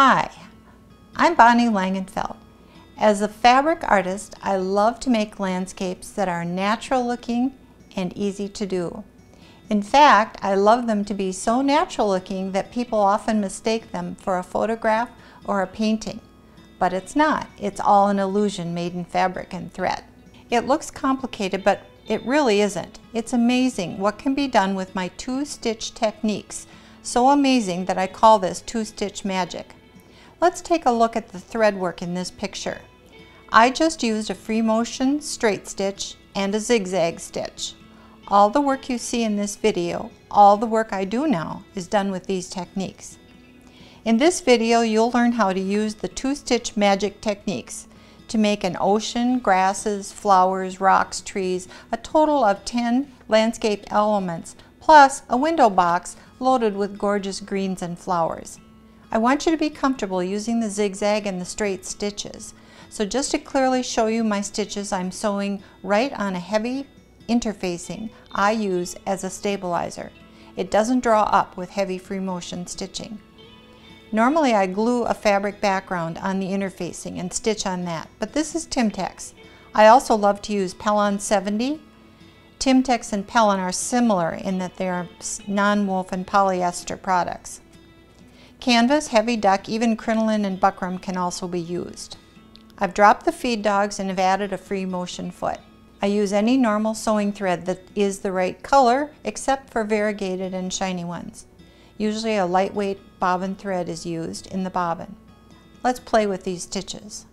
Hi, I'm Bonnie Langenfeld. As a fabric artist, I love to make landscapes that are natural looking and easy to do. In fact, I love them to be so natural looking that people often mistake them for a photograph or a painting. But it's not. It's all an illusion made in fabric and thread. It looks complicated, but it really isn't. It's amazing what can be done with my two-stitch techniques. So amazing that I call this two-stitch magic. Let's take a look at the thread work in this picture. I just used a free motion straight stitch and a zigzag stitch. All the work you see in this video, all the work I do now, is done with these techniques. In this video, you'll learn how to use the two-stitch magic techniques to make an ocean, grasses, flowers, rocks, trees, a total of 10 landscape elements, plus a window box loaded with gorgeous greens and flowers. I want you to be comfortable using the zigzag and the straight stitches. So just to clearly show you my stitches, I'm sewing right on a heavy interfacing I use as a stabilizer. It doesn't draw up with heavy free motion stitching. Normally I glue a fabric background on the interfacing and stitch on that, but this is Timtex. I also love to use Pellon 70. Timtex and Pellon are similar in that they are non-woven polyester products. Canvas, heavy duck, even crinoline and buckram can also be used. I've dropped the feed dogs and have added a free motion foot. I use any normal sewing thread that is the right color, except for variegated and shiny ones. Usually a lightweight bobbin thread is used in the bobbin. Let's play with these stitches.